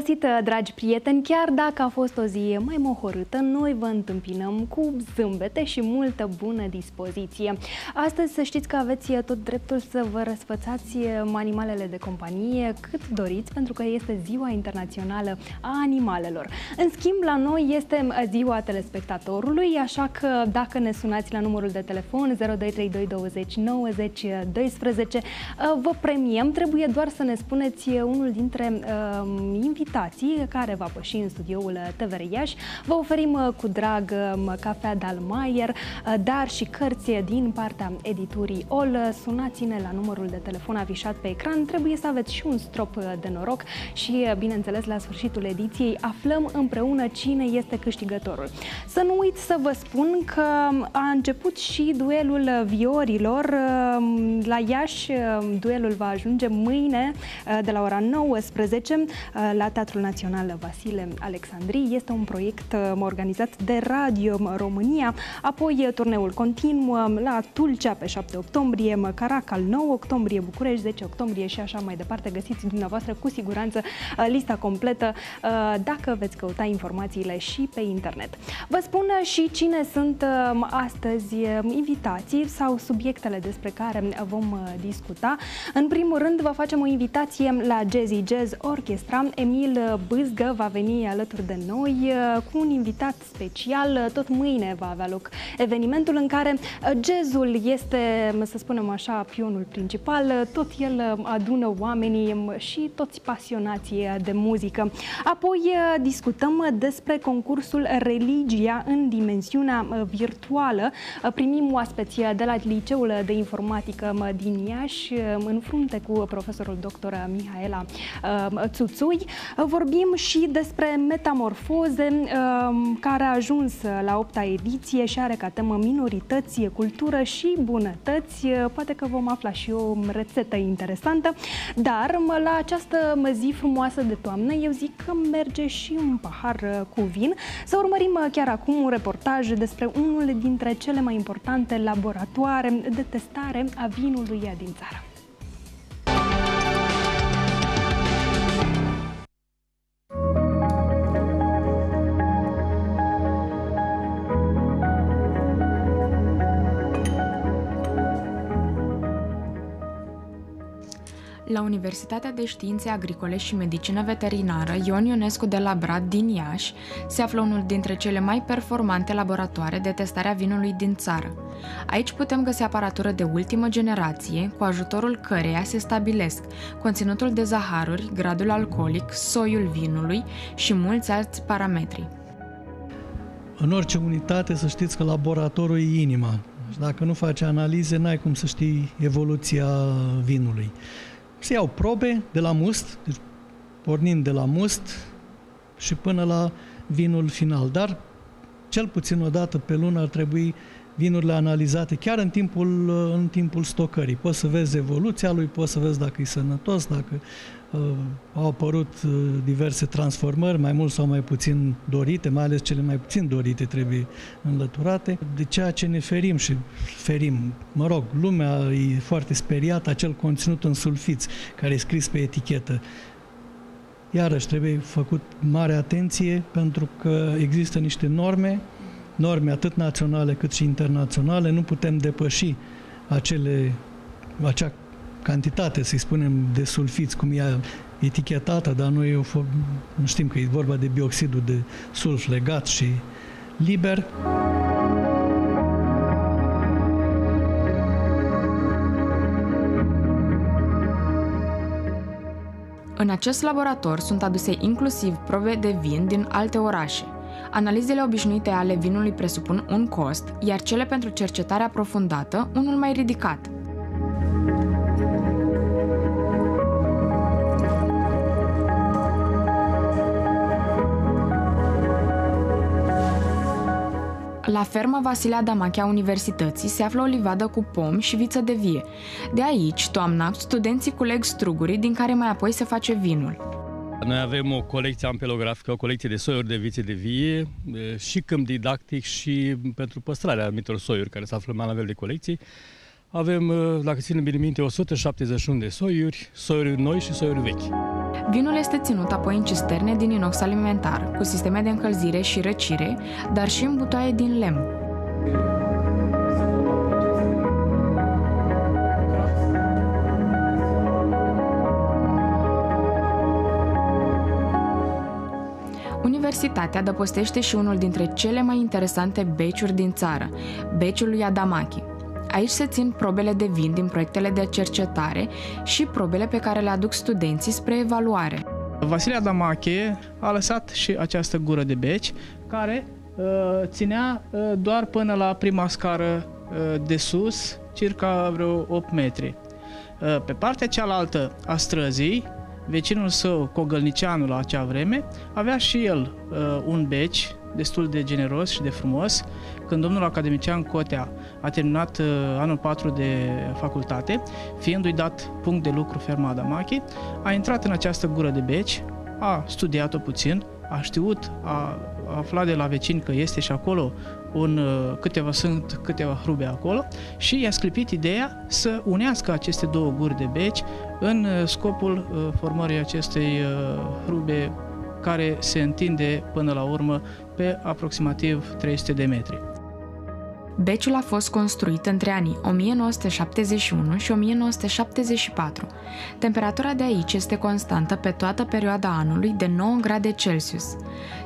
găsit, dragi prieteni! Chiar dacă a fost o zi mai mohorâtă, noi vă întâmpinăm cu zâmbete și multă bună dispoziție. Astăzi să știți că aveți tot dreptul să vă răsfățați animalele de companie cât doriți, pentru că este Ziua Internațională a Animalelor. În schimb, la noi este Ziua Telespectatorului, așa că dacă ne sunați la numărul de telefon 0232 20 90 12, vă premiem. Trebuie doar să ne spuneți unul dintre uh, invitații care va păși în studioul TVR Iași. Vă oferim uh, cu drag um, cafea Dalmaier, uh, dar și cărți din partea editurii OL. Sunați-ne la numărul de telefon afișat pe ecran. Trebuie să aveți și un strop uh, de noroc și, bineînțeles, la sfârșitul ediției aflăm împreună cine este câștigătorul. Să nu uit să vă spun că a început și duelul viorilor um, la Iași. Um, duelul va ajunge mâine de la ora 19 la Teatrul Național Vasile Alexandrii. Este un proiect uh, organizat de Radio România, apoi uh, turneul continuă la Tulcea pe 7 octombrie, Caracal 9 octombrie, București 10 octombrie și așa mai departe. Găsiți dumneavoastră cu siguranță uh, lista completă dacă veți căuta informațiile și pe internet. Vă spun și cine sunt astăzi invitații sau subiectele despre care vom discuta. În primul rând, vă facem o invitație la Jazzy Jazz Orchestra. Emil Bâzgă va veni alături de noi uh, cu un invitat special. Tot mâine va avea loc evenimentul în care uh, jazzul este, să spunem așa, pionul principal. Tot el uh, adună oamenii um, și toți pasionații de muzică. Apoi discutăm despre concursul Religia în dimensiunea virtuală. Primim oaspeți de la Liceul de Informatică um, din Iași, um, în frunte cu profesorul doctor Mihaela Țuțui. Vorbim și despre metamorfoze um, care a ajuns la opta ediție și are ca temă minorități, cultură și bunătăți. Poate că vom afla și o rețetă interesantă, dar la această zi frumoasă de toamnă eu zic că merge și un pahar cu vin. Să urmărim chiar acum un reportaj despre unul dintre cele mai importante laboratoare de testare a vinului din țară. Thank you. La Universitatea de Științe Agricole și Medicină Veterinară Ion Ionescu de la Brad din Iași se află unul dintre cele mai performante laboratoare de testare a vinului din țară. Aici putem găsi aparatură de ultimă generație, cu ajutorul căreia se stabilesc conținutul de zaharuri, gradul alcoolic, soiul vinului și mulți alți parametri. În orice unitate să știți că laboratorul e inima. Dacă nu faci analize, n-ai cum să știi evoluția vinului se iau probe de la must, deci pornind de la must și până la vinul final. Dar cel puțin o dată pe lună ar trebui vinurile analizate chiar în timpul, în timpul stocării. Poți să vezi evoluția lui, poți să vezi dacă e sănătos, dacă uh, au apărut uh, diverse transformări, mai mult sau mai puțin dorite, mai ales cele mai puțin dorite trebuie înlăturate. De ceea ce ne ferim și ferim, mă rog, lumea e foarte speriată, acel conținut în sulfiți care e scris pe etichetă. Iarăși trebuie făcut mare atenție pentru că există niște norme norme atât naționale cât și internaționale, nu putem depăși acele, acea cantitate, să-i spunem, de sulfiți, cum e etichetată, dar noi o, nu știm că e vorba de bioxidul de sulf legat și liber. În acest laborator sunt aduse inclusiv probe de vin din alte orașe, Analizele obișnuite ale vinului presupun un cost, iar cele pentru cercetare aprofundată unul mai ridicat. La ferma Vasile Adamachea Universității se află o livadă cu pom și viță de vie. De aici, toamna, studenții culeg strugurii din care mai apoi se face vinul. Noi avem o colecție ampelografică, o colecție de soiuri de vițe de vie, și câmp didactic și pentru păstrarea anumitor soiuri care se află mai la nivel de colecții. Avem, dacă ținem bine minte, 171 de soiuri, soiuri noi și soiuri vechi. Vinul este ținut apoi în cisterne din inox alimentar, cu sisteme de încălzire și răcire, dar și în butoaie din lemn. Universitatea adăpostește și unul dintre cele mai interesante beciuri din țară, beciul lui Adamachi. Aici se țin probele de vin din proiectele de cercetare și probele pe care le aduc studenții spre evaluare. Vasile Adamache a lăsat și această gură de beci care uh, ținea uh, doar până la prima scară uh, de sus, circa vreo 8 metri. Uh, pe partea cealaltă a străzii, vecinul său, Cogălnicianu la acea vreme, avea și el uh, un beci destul de generos și de frumos. Când domnul academician Cotea a terminat uh, anul 4 de facultate, fiindu-i dat punct de lucru ferma Adamachi, a intrat în această gură de beci, a studiat-o puțin, a știut, a aflat de la vecini că este și acolo un, uh, câteva, sunt câteva hrube acolo și i-a sclipit ideea să unească aceste două guri de beci în uh, scopul formării acestei hrube care se întinde până la urmă pe aproximativ 300 de metri. Beciul a fost construit între anii 1971 și 1974. Temperatura de aici este constantă pe toată perioada anului de 9 grade Celsius.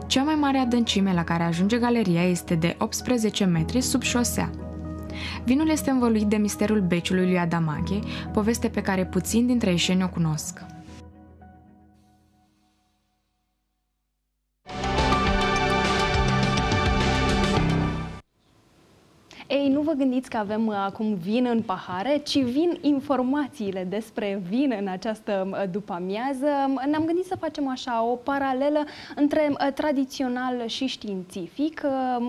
Cea mai mare adâncime la care ajunge galeria este de 18 metri sub șosea. Vinul este învăluit de misterul beciului lui Adamaghe, poveste pe care puțin dintre ei o cunosc. Ei, nu vă gândiți că avem uh, acum vin în pahare, ci vin informațiile despre vin în această uh, după-amiază. Ne-am gândit să facem așa o paralelă între uh, tradițional și științific,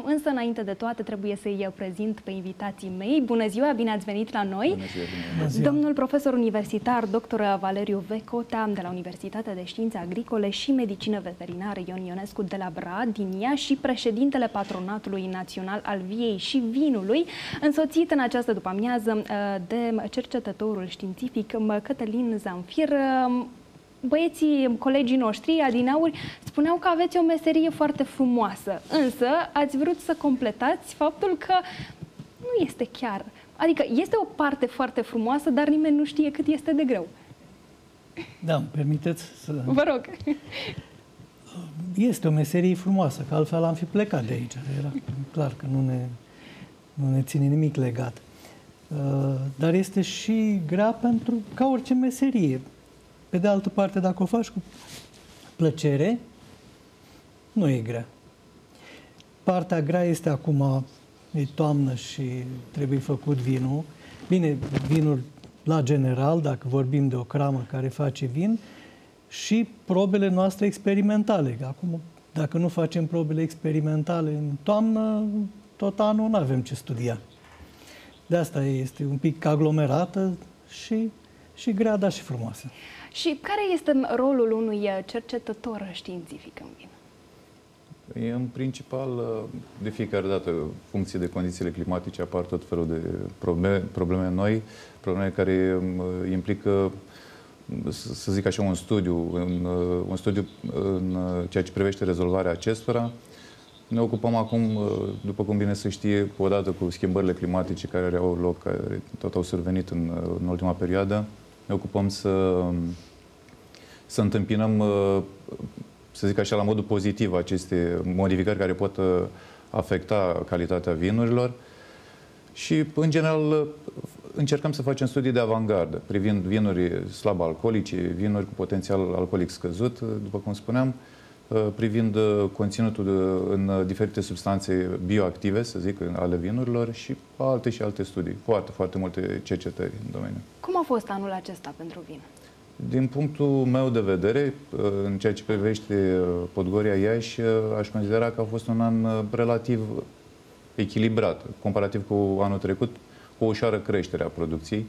însă înainte de toate trebuie să-i prezint pe invitații mei. Bună ziua, bine ați venit la noi! Bună ziua, bună ziua. Domnul profesor universitar, dr. Valeriu Vecota, de la Universitatea de Științe Agricole și Medicină Veterinară Ion Ionescu de la Brad, din Iași și președintele Patronatului Național al Viei și Vinului, lui, însoțit în această după-amiază uh, de cercetătorul științific Cătălin Zamfir, uh, băieții, colegii noștri, adinauri, spuneau că aveți o meserie foarte frumoasă, însă ați vrut să completați faptul că nu este chiar. Adică este o parte foarte frumoasă, dar nimeni nu știe cât este de greu. Da, îmi permiteți să... Vă rog. Este o meserie frumoasă, că altfel am fi plecat de aici. Era clar că nu ne nu ne ține nimic legat. Uh, dar este și grea pentru, ca orice meserie. Pe de altă parte, dacă o faci cu plăcere, nu e grea. Partea grea este acum, e toamnă și trebuie făcut vinul. Bine, vinul la general, dacă vorbim de o cramă care face vin, și probele noastre experimentale. Acum, dacă nu facem probele experimentale în toamnă, tot anul nu avem ce studia. De asta este un pic aglomerată și, și grea, dar și frumoasă. Și care este rolul unui cercetător științific în vin? E în principal, de fiecare dată, funcție de condițiile climatice, apar tot felul de probleme, probleme noi, probleme care implică, să zic așa, un studiu, un, un studiu în ceea ce privește rezolvarea acestora, ne ocupăm acum, uh, după cum bine se știe, odată cu schimbările climatice care au loc, care tot au survenit în, uh, în ultima perioadă, ne ocupăm să, um, să întâmpinăm, uh, să zic așa, la modul pozitiv aceste modificări care pot afecta calitatea vinurilor și, în general, încercăm să facem studii de avangardă privind vinuri slab alcoolice, vinuri cu potențial alcoolic scăzut, după cum spuneam, Uh, privind uh, conținutul în diferite substanțe bioactive, să zic, ale vinurilor și alte și alte studii. Foarte, foarte multe cercetări în domeniu. Cum a fost anul acesta pentru vin? Din punctul meu de vedere, uh, în ceea ce privește Podgoria Iași, aș considera că a fost un an relativ echilibrat, comparativ cu anul trecut, cu o ușoară creștere a producției.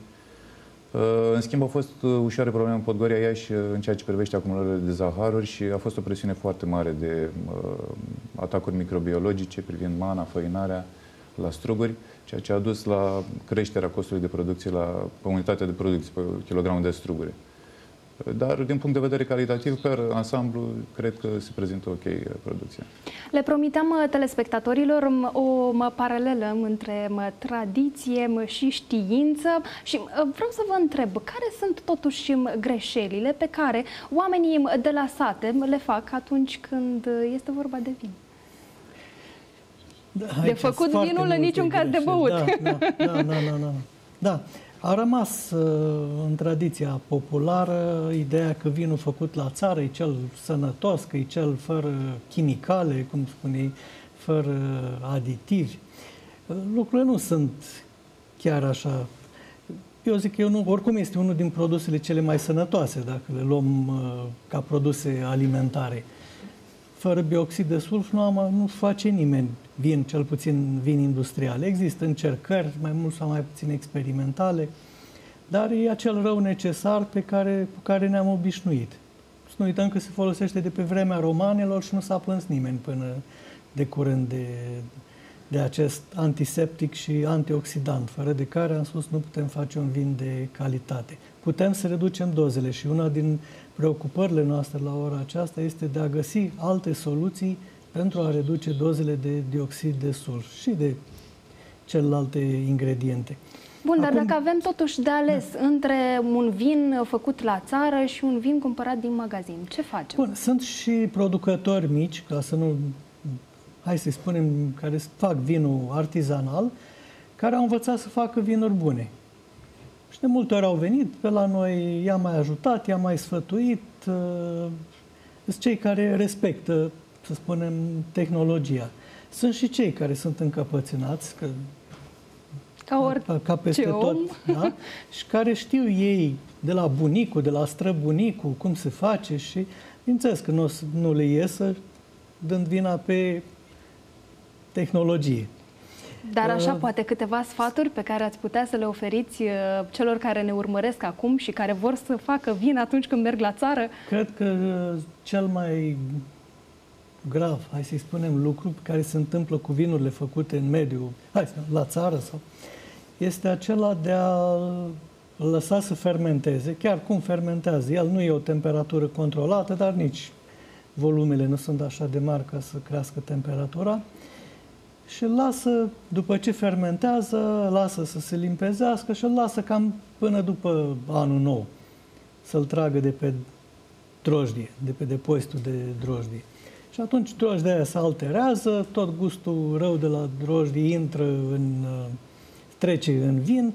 Uh, în schimb, au fost uh, ușoare probleme în Podgoria Iași uh, în ceea ce privește acumulările de zaharuri și a fost o presiune foarte mare de uh, atacuri microbiologice privind mana, făinarea la struguri, ceea ce a dus la creșterea costului de producție la pe unitatea de producție, pe kilogramul de struguri. Dar, din punct de vedere calitativ, pe ansamblu, cred că se prezintă ok producția. Le promiteam telespectatorilor o paralelă între tradiție și știință și vreau să vă întreb, care sunt totuși greșelile pe care oamenii de la sate le fac atunci când este vorba de vin? Da, de făcut vinul în niciun caz de băut. Da, da, da, da, da, da. da. A rămas uh, în tradiția populară ideea că vinul făcut la țară e cel sănătos, că e cel fără chimicale, cum spuneai, fără aditivi. Uh, lucrurile nu sunt chiar așa. Eu zic că eu nu, oricum este unul din produsele cele mai sănătoase, dacă le luăm uh, ca produse alimentare. Fără bioxid de sulf nu, am, nu face nimeni vin, cel puțin vin industrial. Există încercări, mai mult sau mai puțin experimentale, dar e acel rău necesar pe care, cu care ne-am obișnuit. Să nu uităm că se folosește de pe vremea romanelor și nu s-a plâns nimeni până de curând de, de acest antiseptic și antioxidant, fără de care, am spus, nu putem face un vin de calitate. Putem să reducem dozele și una din preocupările noastre la ora aceasta este de a găsi alte soluții pentru a reduce dozele de dioxid de sulf și de celelalte ingrediente. Bun, dar Acum, dacă avem totuși de ales da. între un vin făcut la țară și un vin cumpărat din magazin, ce facem? Bun, sunt și producători mici, ca să nu, hai să spunem, care fac vinul artizanal, care au învățat să facă vinuri bune. Și de multe ori au venit pe la noi, i-am mai ajutat, i-am mai sfătuit. Uh, sunt cei care respectă să spunem, tehnologia. Sunt și cei care sunt încăpățânați, că ca, ori ca peste tot, da? și care știu ei de la bunicul, de la străbunicul, cum se face și, bineînțeles că nu, nu le iesă dând vina pe tehnologie. Dar așa, uh, poate câteva sfaturi pe care ați putea să le oferiți uh, celor care ne urmăresc acum și care vor să facă vin atunci când merg la țară? Cred că uh, cel mai grav, hai să-i spunem, lucru care se întâmplă cu vinurile făcute în mediul, hai, la țară sau, este acela de a lăsa să fermenteze, chiar cum fermentează. El nu e o temperatură controlată, dar nici volumele nu sunt așa de mari ca să crească temperatura. Și îl lasă, după ce fermentează, lasă să se limpezească și îl lasă cam până după anul nou să-l tragă de pe drojdie, de pe depozitul de drojdie. Și atunci drojdia aia se alterează, tot gustul rău de la drojdie intră în, uh, trece în vin,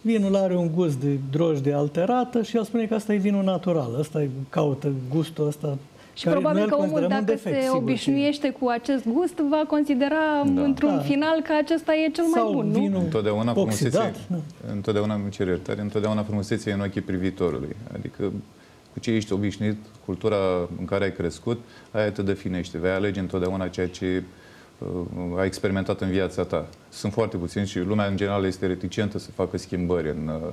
vinul are un gust de drojdie alterată și el spune că asta e vinul natural, ăsta e, caută gustul ăsta și care probabil că omul, dacă defect, se obișnuiește cu acest gust, va considera da. într-un da. final că acesta e cel Sau mai bun, vinul nu? Întotdeauna frumusețea, întotdeauna, îmi cer iertare, întotdeauna frumusețea e în ochii privitorului. Adică cu ce ești obișnuit, cultura în care ai crescut, aia te definește. Vei alege întotdeauna ceea ce uh, ai experimentat în viața ta. Sunt foarte puțini și lumea în general este reticentă să facă schimbări în, uh,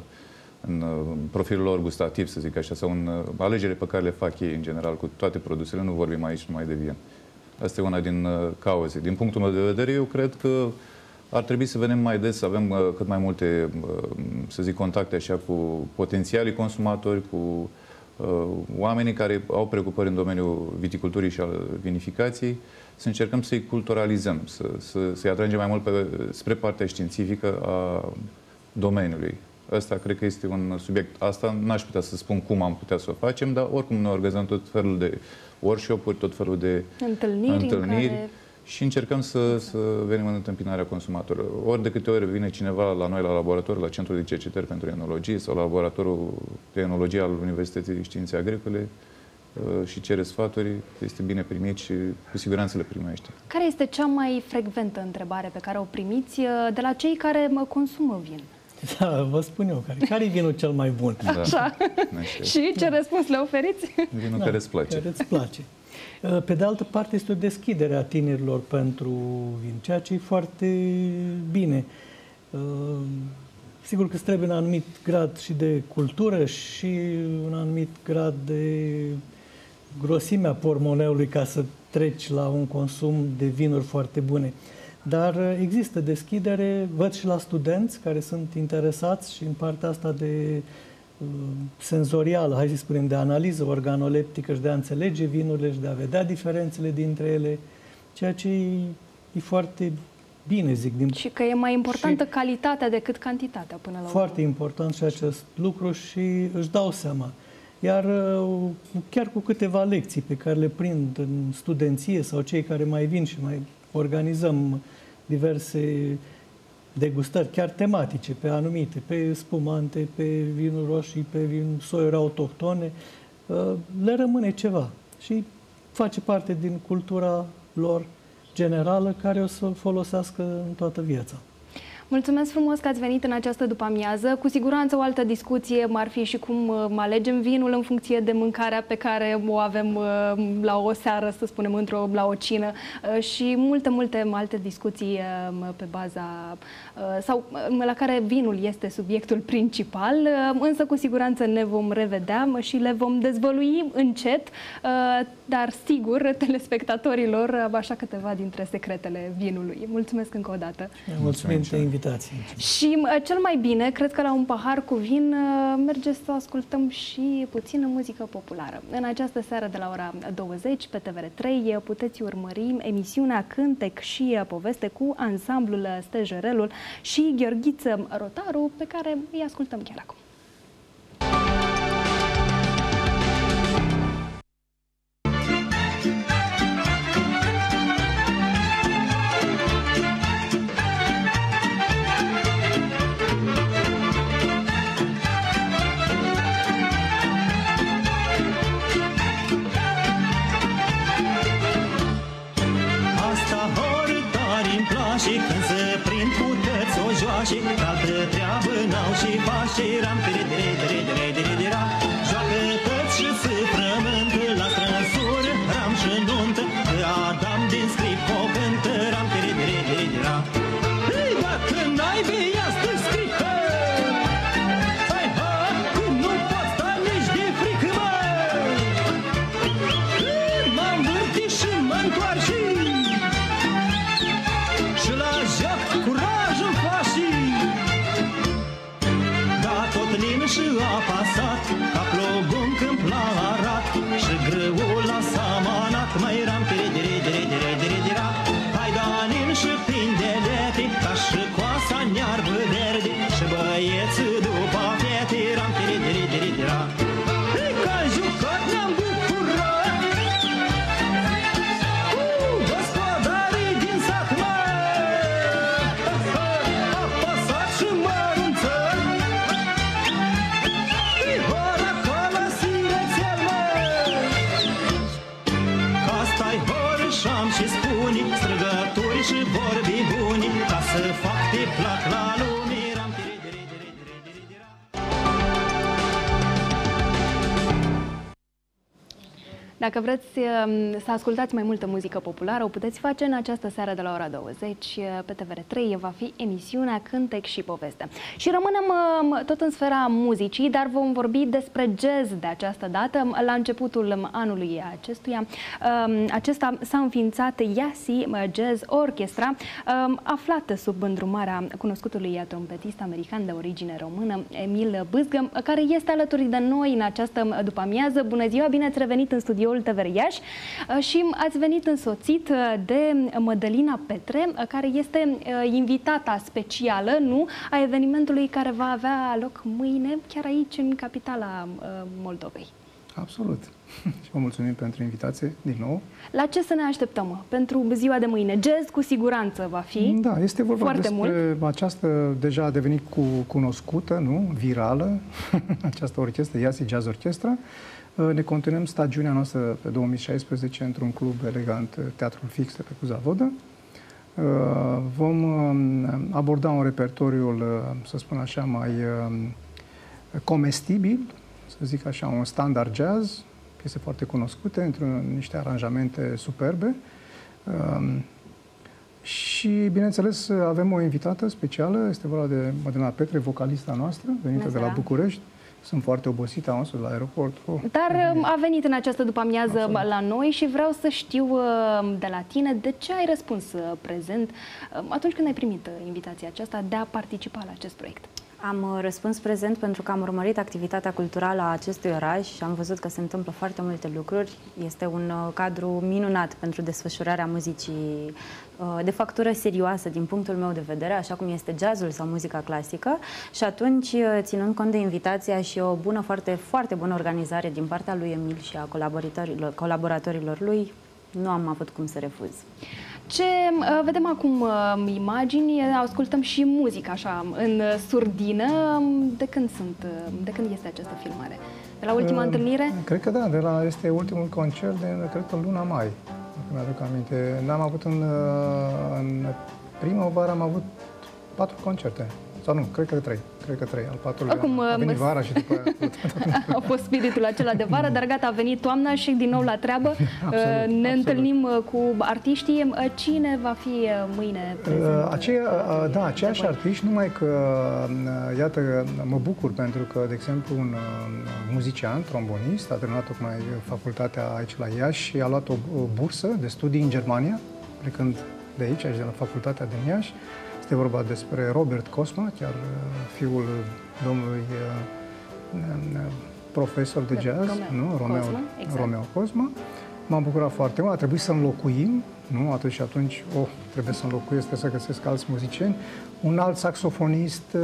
în uh, profilul lor gustativ, să zic așa, sau în uh, alegerile pe care le fac ei în general cu toate produsele. Nu vorbim aici numai de vin. Asta e una din uh, cauze. Din punctul meu de vedere, eu cred că ar trebui să venim mai des, să avem uh, cât mai multe, uh, să zic, contacte așa cu potențialii consumatori, cu Uh, oamenii care au preocupări în domeniul viticulturii și al vinificației, să încercăm să-i culturalizăm, să, să, să-i atragem mai mult pe, spre partea științifică a domeniului. Asta cred că este un subiect. Asta n-aș putea să spun cum am putea să o facem, dar oricum ne organizăm tot felul de workshop-uri, tot felul de întâlniri, întâlniri în care și încercăm să, să venim în întâmpinarea consumatorilor. Ori de câte ori vine cineva la noi la laborator, la Centrul de Cercetări pentru Enologie sau la laboratorul de enologie al Universității Științe Agricole uh, și cere sfaturi, este bine primit și cu siguranță le primește. Care este cea mai frecventă întrebare pe care o primiți uh, de la cei care consumă vin? Da, vă spun eu, care, care e vinul cel mai bun? Da. Așa. și ce răspuns le oferiți? Vinul da, care îți place. Care îți place. Uh, pe de altă parte, este o deschidere a tinerilor pentru vin, ceea ce e foarte bine. Uh, sigur că trebuie un anumit grad și de cultură și un anumit grad de grosimea pormoneului ca să treci la un consum de vinuri foarte bune. Dar uh, există deschidere, văd și la studenți care sunt interesați și în partea asta de senzorială, hai să spunem, de analiză organoleptică și de a înțelege vinurile și de a vedea diferențele dintre ele, ceea ce e, e foarte bine, zic. Din... Și că e mai importantă și calitatea decât cantitatea până la urmă. Foarte important și acest lucru și își dau seama. Iar uh, chiar cu câteva lecții pe care le prind în studenție sau cei care mai vin și mai organizăm diverse degustări, chiar tematice, pe anumite, pe spumante, pe vinuri roșii, pe vin soiuri autohtone, uh, le rămâne ceva și face parte din cultura lor generală care o să folosească în toată viața. Mulțumesc frumos că ați venit în această după-amiază. Cu siguranță o altă discuție ar fi și cum uh, alegem vinul în funcție de mâncarea pe care o avem uh, la o seară, să spunem, într-o, la o cină uh, și multe, multe alte discuții pe baza sau la care vinul este subiectul principal, însă cu siguranță ne vom revedea și le vom dezvălui încet, dar sigur telespectatorilor așa câteva dintre secretele vinului. Mulțumesc încă o dată. Mulțumim de invitație. Și cel mai bine, cred că la un pahar cu vin, uh, merge să ascultăm și puțină muzică populară. În această seară de la ora 20 pe TVR3 puteți urmări emisiunea Cântec și Poveste cu ansamblul Stejerelul și Gheorghiță Rotaru, pe care îi ascultăm chiar acum. Și când se prind puteți o joașii, altă treabă n-au și pașii, ram, tiri, tiri, tiri, tiri, tiri, tiri, tiri, Dacă vreți um, să ascultați mai multă muzică populară, o puteți face în această seară de la ora 20 uh, pe TVR3. Va fi emisiunea Cântec și Poveste. Și rămânem um, tot în sfera muzicii, dar vom vorbi despre jazz de această dată. La începutul anului acestuia, um, acesta s-a înființat Yasi uh, Jazz Orchestra, aflată sub îndrumarea cunoscutului trompetist american de origine română, Emil Bâzgă, care este alături de noi în această după-amiază. Bună ziua, bine ați revenit în studioul TVR Iași uh, și ați venit însoțit uh, de Mădălina Petre, uh, care este invitata specială nu, a evenimentului care va avea loc mâine, chiar aici, în capitala Moldovei. Absolut. Și vă mulțumim pentru invitație din nou. La ce să ne așteptăm pentru ziua de mâine? Jazz cu siguranță va fi. Da, este vorba foarte despre mult. această deja a devenit cu, cunoscută, nu? Virală, această orchestră, Iasi Jazz Orchestra. Uh, ne continuăm stagiunea noastră pe 2016 într-un club elegant, uh, Teatrul Fix de pe Cuzavodă. Uh, vom um, aborda un repertoriu, să spun așa, mai um, comestibil, să zic așa, un standard jazz, piese foarte cunoscute, într niște aranjamente superbe. Um, și, bineînțeles, avem o invitată specială, este vorba de Madena Petre, vocalista noastră, venită de la București. Sunt foarte obosită, am la aeroport. Oh. Dar um, a venit în această după-amiază Absolut. la noi și vreau să știu um, de la tine de ce ai răspuns uh, prezent um, atunci când ai primit uh, invitația aceasta de a participa la acest proiect. Am uh, răspuns prezent pentru că am urmărit activitatea culturală a acestui oraș și am văzut că se întâmplă foarte multe lucruri. Este un uh, cadru minunat pentru desfășurarea muzicii uh, de factură serioasă din punctul meu de vedere, așa cum este jazzul sau muzica clasică. Și atunci, ținând cont de invitația și o bună, foarte, foarte bună organizare din partea lui Emil și a colaboratorilor, colaboratorilor lui, nu am avut cum să refuz. Ce uh, vedem acum uh, imagini, ascultăm și muzică așa în surdină. De când sunt, uh, de când este această filmare? De la ultima uh, întâlnire? Cred că da, de la este ultimul concert de cred că luna mai. Dacă mi-aduc aminte. N-am avut în, în primăvară am avut patru concerte. Sau nu, cred că trei. Cred că trei. Al patrulea Acum, a venit vara și după A fost spiritul acela de vară, dar gata, a venit toamna și din nou la treabă. absolut, ne absolut. întâlnim uh, cu artiștii. Uh, cine va fi uh, mâine prezent? Aceea, da, aceiași artiști, numai că, iată, mă bucur pentru că, de exemplu, un muzician, trombonist, a terminat tocmai facultatea aici la Iași și a luat o bursă de studii în Germania, plecând de aici, de la facultatea din Iași, este vorba despre Robert Cosma, chiar uh, fiul domnului uh, uh, profesor de jazz, Romeo, nu? Romeo Cosma, exact. Romeo Cosma. M-am bucurat foarte mult, a trebuit să înlocuim, nu? Atunci și atunci, oh, trebuie să înlocuiesc, trebuie să găsesc alți muzicieni. Un alt saxofonist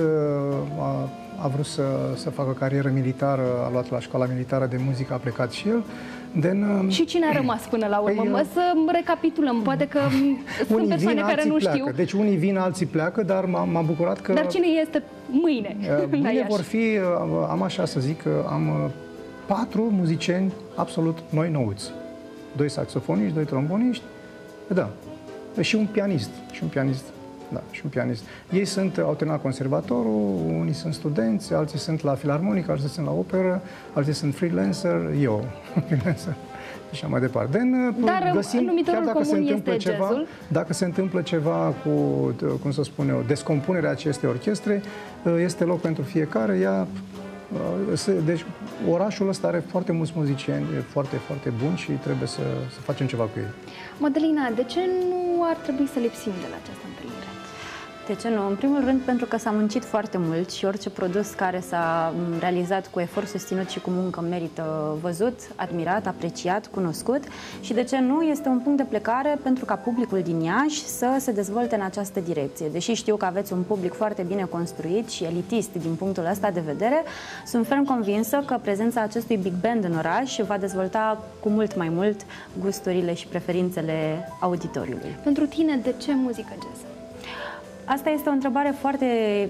a, a vrut să, să facă carieră militară, a luat la școala militară de muzică, a plecat și el. Then, um, și cine a rămas până la urmă? Păi, mă, să recapitulăm, poate că sunt persoane vin, care nu pleacă. știu. Deci unii vin, alții pleacă, dar m-am bucurat că... Dar cine este mâine? Uh, mâine vor fi, uh, am așa să zic, am uh, patru muzicieni absolut noi nouți. Doi saxofoniști, doi tromboniști, da, și un pianist, și un pianist da, și un pianist. Ei sunt, au terminat conservatorul, unii sunt studenți, alții sunt la filarmonică, alții sunt la operă, alții sunt freelancer, eu, freelancer și așa mai departe. Then, uh, Dar găsim, chiar dacă se întâmplă ceva, jazzul? dacă se întâmplă ceva cu, cum să spun eu, descompunerea acestei orchestre, uh, este loc pentru fiecare, ea uh, deci orașul ăsta are foarte mulți muzicieni foarte, foarte buni și trebuie să, să facem ceva cu ei. Madalina, de ce nu ar trebui să lipsim de la această întâlnire? De ce nu? În primul rând pentru că s-a muncit foarte mult și orice produs care s-a realizat cu efort susținut și cu muncă merită văzut, admirat, apreciat, cunoscut și de ce nu? Este un punct de plecare pentru ca publicul din Iași să se dezvolte în această direcție. Deși știu că aveți un public foarte bine construit și elitist din punctul ăsta de vedere, sunt ferm convinsă că prezența acestui big band în oraș va dezvolta cu mult mai mult gusturile și preferințele auditoriului. Pentru tine, de ce muzică jazz? Asta este o întrebare foarte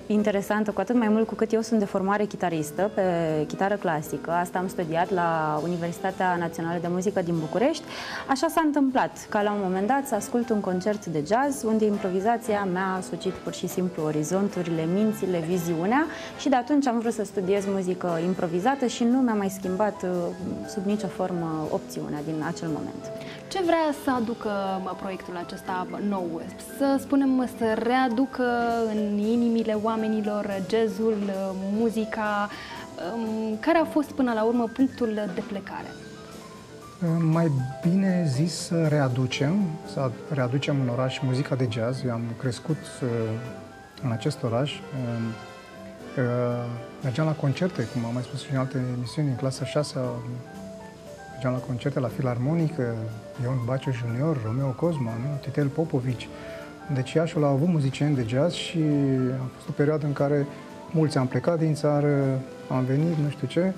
interesantă, cu atât mai mult cu cât eu sunt de formare chitaristă, pe chitară clasică. Asta am studiat la Universitatea Națională de Muzică din București. Așa s-a întâmplat, ca la un moment dat să ascult un concert de jazz, unde improvizația mi-a sucit pur și simplu orizonturile, mințile, viziunea și de atunci am vrut să studiez muzică improvizată și nu mi-a mai schimbat uh, sub nicio formă opțiunea din acel moment. Ce vrea să aducă proiectul acesta nou? Să spunem, să readucă în inimile oamenilor jazzul, muzica. Um, care a fost până la urmă punctul de plecare? Mai bine zis să readucem, să readucem în oraș muzica de jazz. Eu am crescut uh, în acest oraș. Uh, mergeam la concerte, cum am mai spus și în alte emisiuni, în clasa 6 mergeam la concerte la Filarmonică, Ion Baciu Junior, Romeo Cosma, nu? Titel Popovici. Deci Iașul a avut muzicieni de jazz și a fost o perioadă în care mulți am plecat din țară, am venit, nu știu ce,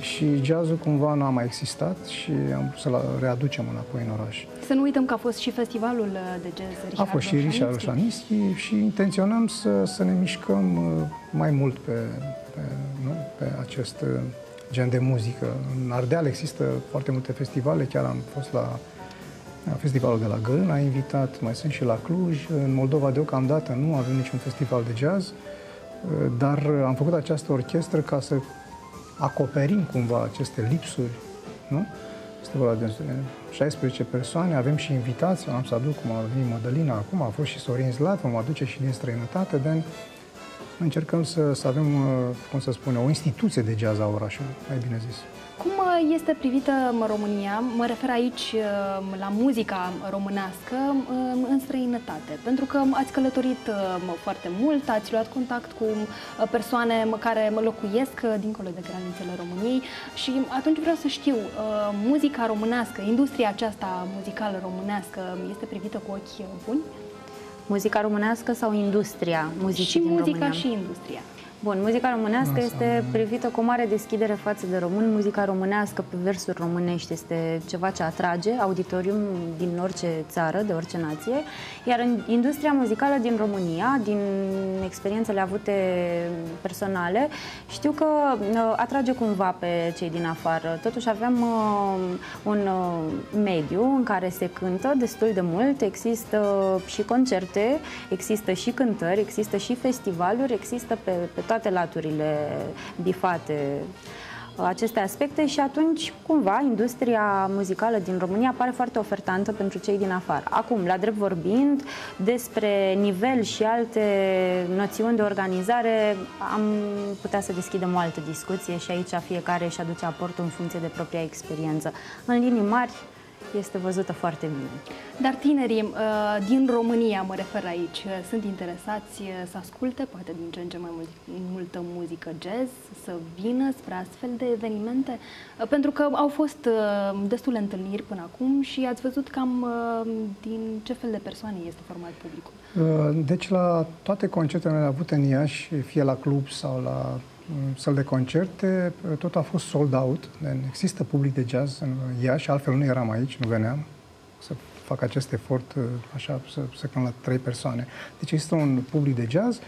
și jazzul cumva nu a mai existat și am vrut să-l readucem înapoi în oraș. Să nu uităm că a fost și festivalul uh, de jazz Richard A fost și Richard Roșanischi și intenționăm să, să ne mișcăm uh, mai mult pe, pe, nu? pe acest uh, gen de muzică. În Ardeal există foarte multe festivale, chiar am fost la festivalul de la Gălân, a invitat, mai sunt și la Cluj. În Moldova deocamdată nu avem niciun festival de jazz, dar am făcut această orchestră ca să acoperim cumva aceste lipsuri, nu? Este vorba de 16 persoane, avem și invitații, am să aduc cum a venit Mădălina acum, a fost și Sorin Zlat, vom aduce și din străinătate, de încercăm să, să avem, uh, cum să spune, o instituție de jazz a orașului, mai bine zis. Cum uh, este privită România? Mă refer aici uh, la muzica românească um, în străinătate, pentru că ați călătorit foarte mult, ați luat contact cu persoane care locuiesc dincolo de granițele României și atunci vreau să știu, muzica românească, industria aceasta muzicală românească este privită cu ochi buni? Muzica românească sau industria muzicii și din muzica România? și industria. Bun, muzica românească este privită cu o mare deschidere față de român. Muzica românească pe versuri românești este ceva ce atrage auditorium din orice țară, de orice nație. Iar în industria muzicală din România, din experiențele avute personale, știu că uh, atrage cumva pe cei din afară. Totuși avem uh, un uh, mediu în care se cântă destul de mult, există și concerte, există și cântări, există și festivaluri, există pe, pe toate toate laturile bifate aceste aspecte și atunci, cumva, industria muzicală din România pare foarte ofertantă pentru cei din afară. Acum, la drept vorbind, despre nivel și alte noțiuni de organizare, am putea să deschidem o altă discuție și aici fiecare își aduce aportul în funcție de propria experiență. În linii mari, este văzută foarte bine. Dar tinerii uh, din România, mă refer aici, uh, sunt interesați uh, să asculte, poate din ce în ce mai mult, multă muzică jazz, să vină spre astfel de evenimente? Pentru că au fost destule întâlniri până acum și ați văzut cam din ce fel de persoane este format publicul. Deci la toate concertele avute în Iași, fie la club sau la săl de concerte, tot a fost sold out. Există public de jazz în Iași, altfel nu eram aici, nu veneam să fac acest efort așa, să, să cam la trei persoane. Deci există un public de jazz,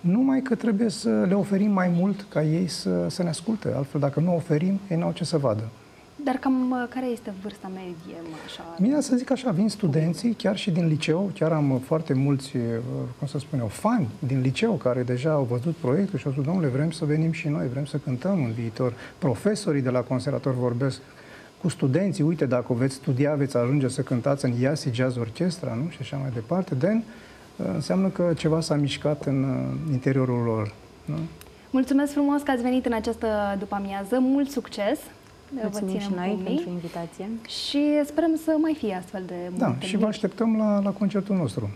numai că trebuie să le oferim mai mult ca ei să, să ne asculte. Altfel, dacă nu oferim, ei n-au ce să vadă. Dar cam uh, care este vârsta medie? Așa? Mie să zic așa, vin studenții, chiar și din liceu, chiar am foarte mulți, uh, cum să spun eu, fani din liceu care deja au văzut proiectul și au spus, domnule, vrem să venim și noi, vrem să cântăm în viitor. Profesorii de la conservator vorbesc cu studenții, uite, dacă veți studia, veți ajunge să cântați în Iasi Jazz Orchestra, nu? Și așa mai departe. Den, uh, înseamnă că ceva s-a mișcat în interiorul lor. Nu? Mulțumesc frumos că ați venit în această după-amiază. Mult succes! Mulțumim și noi pentru invitație. Și sperăm să mai fie astfel de Da, și vă așteptăm la, la concertul nostru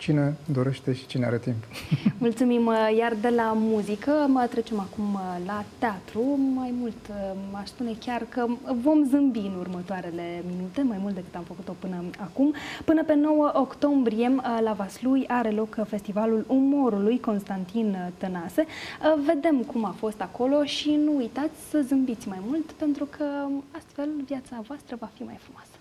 cine dorește și cine are timp. Mulțumim, uh, iar de la muzică mă trecem acum uh, la teatru. Mai mult uh, aș spune chiar că vom zâmbi în următoarele minute, mai mult decât am făcut-o până acum. Până pe 9 octombrie la Vaslui are loc Festivalul Umorului Constantin Tănase. Vedem cum a fost acolo și nu uitați să zâmbiți mai mult pentru că astfel viața voastră va fi mai frumoasă.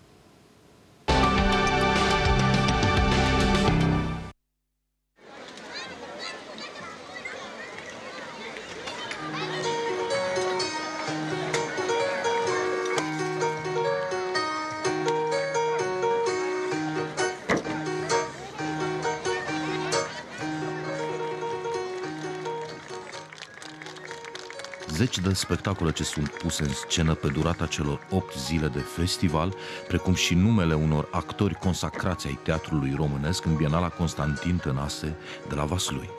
Zeci de spectacole ce sunt puse în scenă pe durata celor 8 zile de festival, precum și numele unor actori consacrați ai teatrului românesc în Bienala Constantin Tănase de la Vaslui.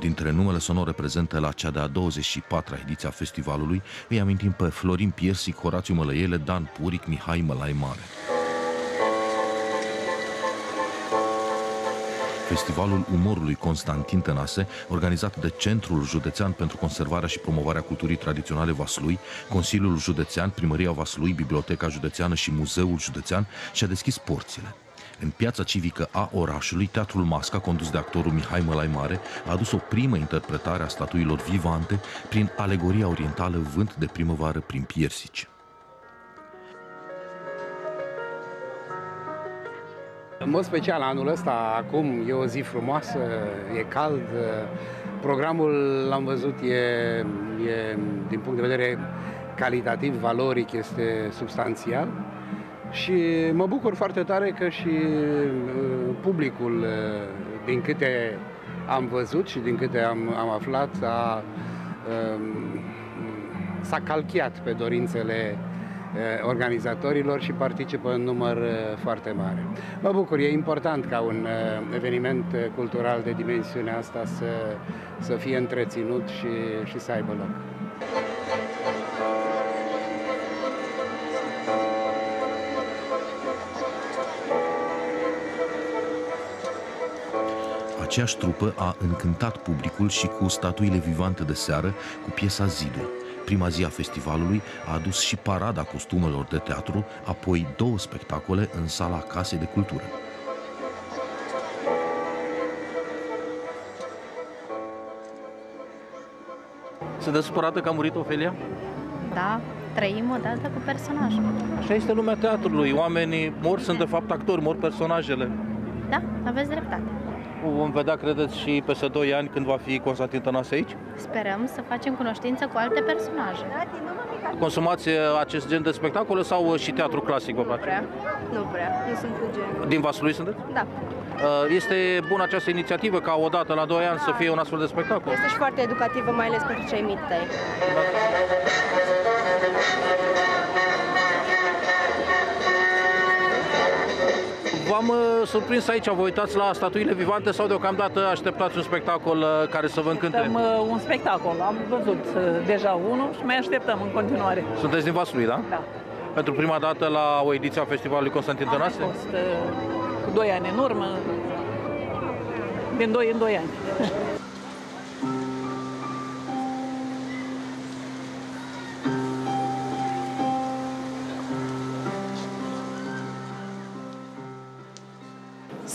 Dintre numele sonore prezente la cea de-a 24-a ediție a festivalului, îi amintim pe Florin Piersic, Horațiu Mălăiele, Dan Puric, Mihai Mălai Mare. Festivalul Umorului Constantin Tănase, organizat de Centrul Județean pentru Conservarea și Promovarea Culturii Tradiționale Vaslui, Consiliul Județean, Primăria Vaslui, Biblioteca Județeană și Muzeul Județean și-a deschis porțile. În piața civică a orașului, Teatrul Masca, condus de actorul Mihai Mălai Mare, a adus o primă interpretare a statuilor vivante prin alegoria orientală Vânt de primăvară prin piersici. În mod special anul ăsta, acum e o zi frumoasă, e cald, programul l-am văzut, e, e din punct de vedere calitativ, valoric, este substanțial. Și mă bucur foarte tare că și uh, publicul, uh, din câte am văzut și din câte am, am aflat, a, um, s-a calchiat pe dorințele organizatorilor și participă în număr foarte mare. Mă bucur, e important ca un eveniment cultural de dimensiunea asta să, să fie întreținut și, și să aibă loc. Aceeași trupă a încântat publicul și cu statuile vivante de seară cu piesa Zidul. Prima zi a festivalului a adus și parada costumelor de teatru, apoi două spectacole în sala Casei de Cultură. Sunt supărată că a murit Ofelia? Da, trăim o dată cu personajul. Așa este lumea teatrului. Oamenii mor, sunt de fapt actori, mor personajele. Da, aveți dreptate. O vom vedea, credeți, și peste 2 ani când va fi Constantin Tănase aici? Sperăm să facem cunoștință cu alte personaje. Consumați acest gen de spectacole sau și teatru clasic vă place? Nu prea, nu prea, nu sunt cu gen. Din Vaslui sunteți? Da. Este bună această inițiativă ca odată la 2 ani da. să fie un astfel de spectacol? Este și foarte educativă, mai ales pentru cei mici tăi. V-am uh, surprins aici, vă uitați la statuile vivante sau deocamdată așteptați un spectacol uh, care să vă încânte? Așteptăm uh, un spectacol, am văzut uh, deja unul și mai așteptăm în continuare. Sunteți din Vaslui, da? Da. Pentru prima dată la o ediție a Festivalului Constantin Tănase? Am fost uh, cu 2 ani în urmă, din 2 în 2 ani.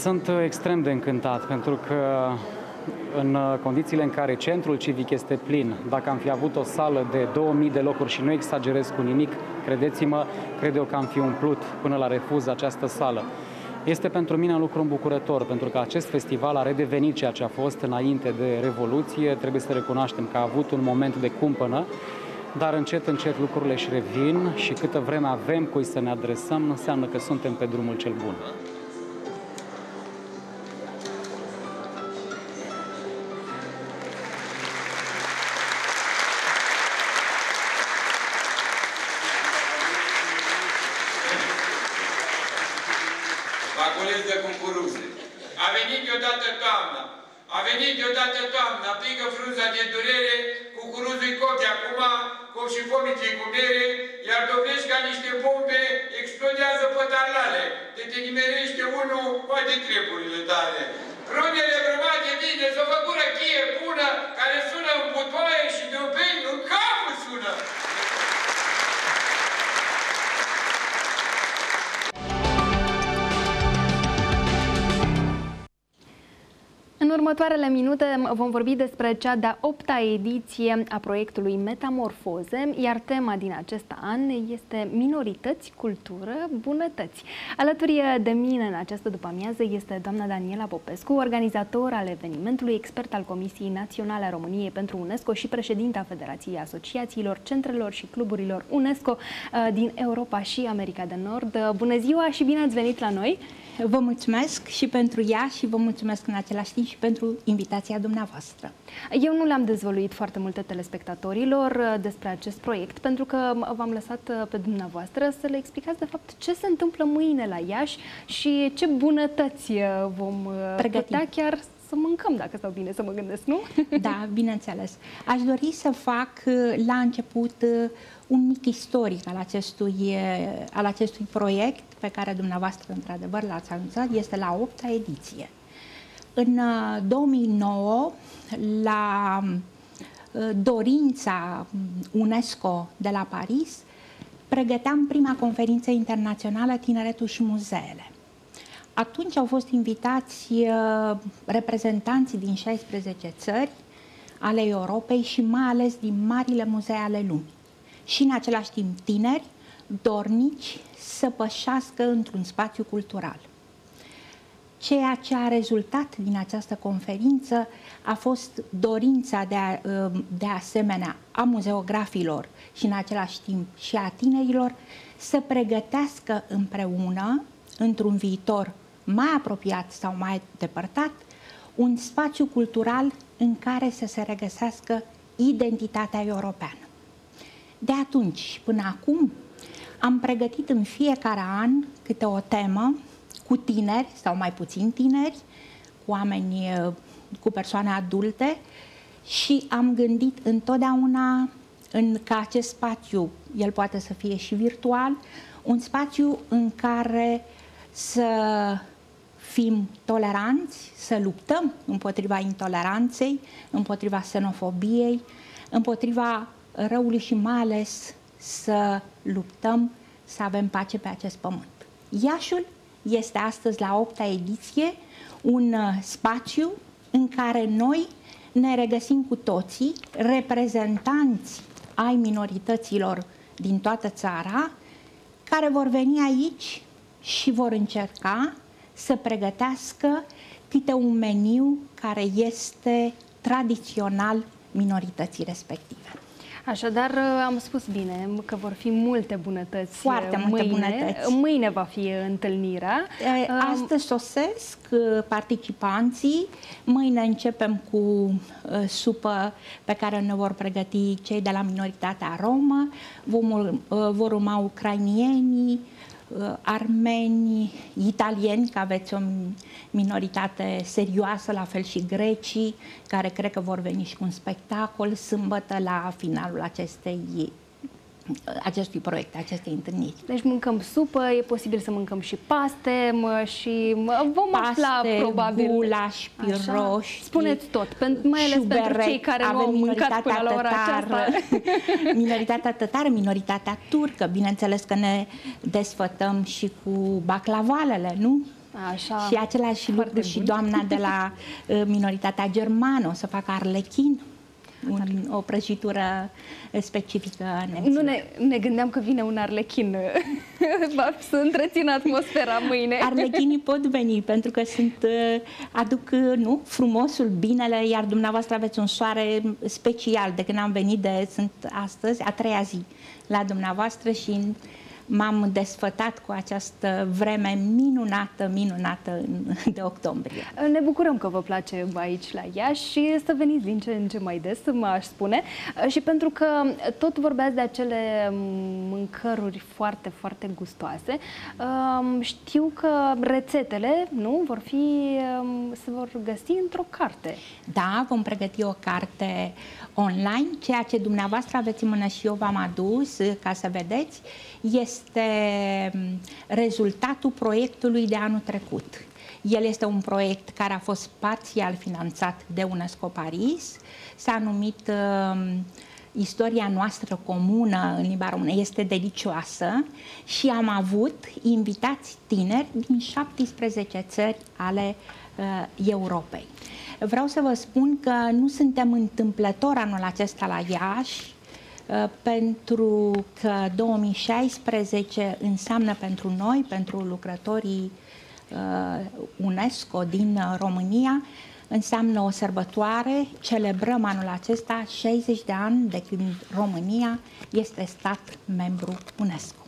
Sunt extrem de încântat pentru că în condițiile în care centrul civic este plin, dacă am fi avut o sală de 2000 de locuri și nu exagerez cu nimic, credeți-mă, cred eu că am fi umplut până la refuz această sală. Este pentru mine un lucru îmbucurător, pentru că acest festival a redevenit ceea ce a fost înainte de Revoluție. Trebuie să recunoaștem că a avut un moment de cumpănă, dar încet, încet lucrurile își revin și câtă vreme avem cui să ne adresăm, înseamnă că suntem pe drumul cel bun. Următoarele minute vom vorbi despre cea de-a opta ediție a proiectului Metamorfoze, iar tema din acest an este Minorități, Cultură, Bunătăți. Alături de mine în această după-amiază este doamna Daniela Popescu, organizator al evenimentului, expert al Comisiei Naționale a României pentru UNESCO și președinta Federației Asociațiilor, Centrelor și Cluburilor UNESCO uh, din Europa și America de Nord. Bună ziua și bine ați venit la noi! Vă mulțumesc și pentru ea și vă mulțumesc în același timp și pentru invitația dumneavoastră. Eu nu le-am dezvăluit foarte multe telespectatorilor uh, despre acest proiect, pentru că v-am lăsat uh, pe dumneavoastră să le explicați de fapt ce se întâmplă mâine la Iași și ce bunătăți uh, vom Pregăti. putea chiar să mâncăm, dacă stau bine să mă gândesc, nu? Da, bineînțeles. Aș dori să fac la început un mic istoric al acestui, al acestui proiect pe care dumneavoastră, într-adevăr, l-ați anunțat, este la 8 ediție. În 2009, la dorința UNESCO de la Paris, pregăteam prima conferință internațională Tineretul și Muzeele. Atunci au fost invitați reprezentanții din 16 țări ale Europei și mai ales din marile muzee ale lumii și în același timp tineri, dornici să pășească într-un spațiu cultural. Ceea ce a rezultat din această conferință a fost dorința de, a, de asemenea a muzeografilor și în același timp și a tinerilor să pregătească împreună, într-un viitor mai apropiat sau mai depărtat, un spațiu cultural în care să se regăsească identitatea europeană. De atunci până acum, Am pregătit în fiecare an câte o temă cu tineri sau mai puțin tineri, cu oameni, cu persoane adulte și am gândit întotdeauna în ca acest spațiu, el poate să fie și virtual, un spațiu în care să fim toleranți, să luptăm împotriva intoleranței, împotriva xenofobiei, împotriva răului și mai ales să luptăm să avem pace pe acest pământ. Iașul este astăzi la 8 ediție un uh, spațiu în care noi ne regăsim cu toții, reprezentanți ai minorităților din toată țara, care vor veni aici și vor încerca să pregătească câte un meniu care este tradițional minorității respective. Așadar, am spus bine că vor fi multe bunătăți Foarte multe mâine. bunătăți. Mâine va fi întâlnirea. Astăzi sosesc participanții. Mâine începem cu supă pe care ne vor pregăti cei de la minoritatea romă. Vom, vor urma ucrainienii, armeni, italieni, că aveți o minoritate serioasă, la fel și grecii, care cred că vor veni și cu un spectacol sâmbătă la finalul acestei acestui proiect, acestei întâlniri. Deci mâncăm supă, e posibil să mâncăm și paste mă, și mă, vom paste, afla probabil... gulaș, piroși, Spuneți tot, pentru, mai ales șuberet, pentru cei care nu au mâncat până la ora tătară, aceasta. minoritatea tătară, minoritatea turcă, bineînțeles că ne desfătăm și cu baclavalele, nu? Așa, și același lucru bun. și doamna de la uh, minoritatea germană o să facă arlechin un, o prăjitură specifică nemților. Nu ne, ne gândeam că vine un arlechin va să întrețină atmosfera mâine. Arlechinii pot veni pentru că sunt, aduc nu, frumosul, binele, iar dumneavoastră aveți un soare special. De când am venit de, sunt astăzi, a treia zi la dumneavoastră și m-am desfătat cu această vreme minunată, minunată de octombrie. Ne bucurăm că vă place aici la Iași și să veniți din ce în ce mai des, mă aș spune. Și pentru că tot vorbeați de acele mâncăruri foarte, foarte gustoase, știu că rețetele, nu, vor fi, se vor găsi într-o carte. Da, vom pregăti o carte online, ceea ce dumneavoastră aveți în mână și eu v-am adus ca să vedeți, este rezultatul proiectului de anul trecut. El este un proiect care a fost parțial finanțat de UNESCO Paris, s-a numit uh, Istoria noastră comună în limba română este delicioasă și am avut invitați tineri din 17 țări ale uh, Europei. Vreau să vă spun că nu suntem întâmplători anul acesta la Iași, uh, pentru că 2016 înseamnă pentru noi, pentru lucrătorii uh, UNESCO din România, înseamnă o sărbătoare, celebrăm anul acesta 60 de ani de când România este stat membru UNESCO.